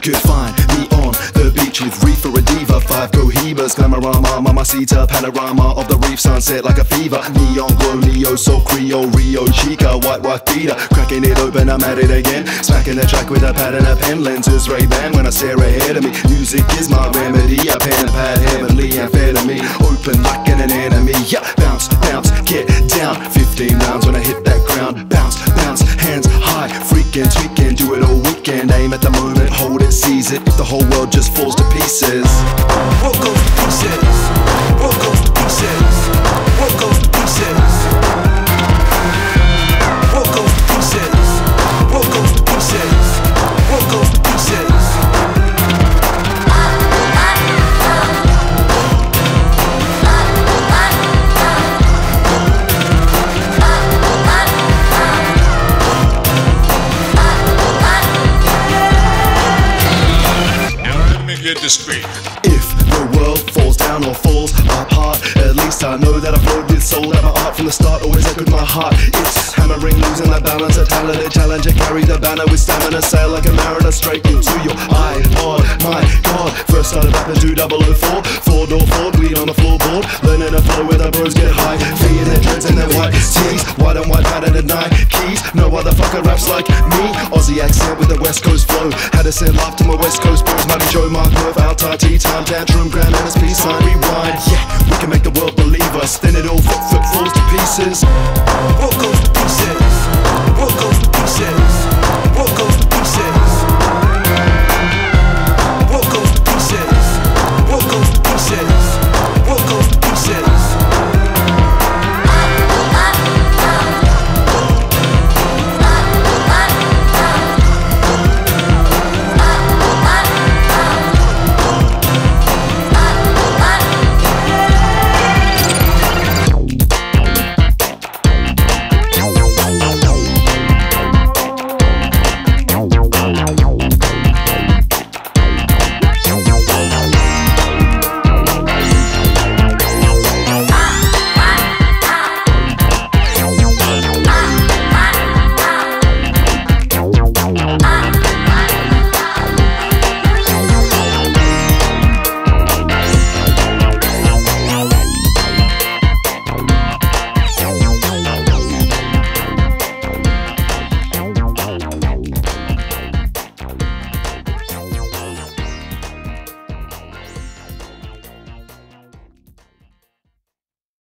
could find me on the beach with reefer a diva, five cohibas, glamorama, mamacita, panorama of the reef, sunset like a fever. Neon glow, neo, so Creole, Rio Chica, white white beater, cracking it open, I'm at it again, smacking the track with a pad and a pen, lenses Ray Ban when I stare ahead of me. Music is my remedy, a pen and pad, heavenly amphetamine, open like an enemy. Yeah, bounce, bounce, get down. 15 rounds when I hit that ground, bounce, bounce, hands high, freaking, all Aim at the moment, hold it, seize it. If the whole world just falls to pieces, What goes to pieces? What goes to straight. if the world falls down or falls apart, at least I know that I flowed with soul. That my art from the start always echoed my heart. It's hammering, losing the balance, a talented challenger. Carry the banner with stamina, sail like a mariner straight into your iPod. Oh my God, first started rapping 2004, four door Ford, weed on the floorboard, learning to flow where the bros get high, feeling their dreads and their white night keys. No other fucker raps like me. Aussie accent with a West Coast flow. Had to send love to my West Coast bros, Mighty Joe, Mark Murph, Altar, T time, tantrum, grand and peace sign, rewind. Yeah,